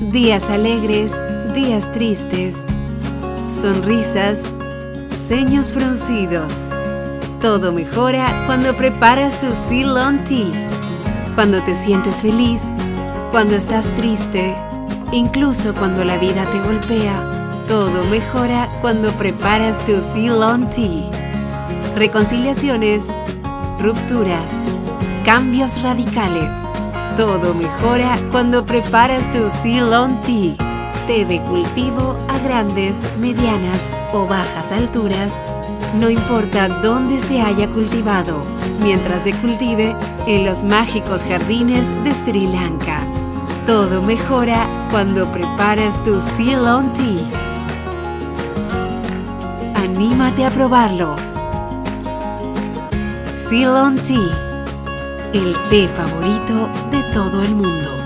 días alegres, días tristes, sonrisas, ceños fruncidos. Todo mejora cuando preparas tu Ceylon Tea. Cuando te sientes feliz, cuando estás triste, incluso cuando la vida te golpea, todo mejora cuando preparas tu Ceylon Tea. Reconciliaciones, rupturas, cambios radicales. Todo mejora cuando preparas tu Ceylon Tea. Té de cultivo a grandes, medianas o bajas alturas. No importa dónde se haya cultivado, mientras se cultive en los mágicos jardines de Sri Lanka. Todo mejora cuando preparas tu Ceylon Tea. Anímate a probarlo. Ceylon Tea, el té favorito de todo el mundo.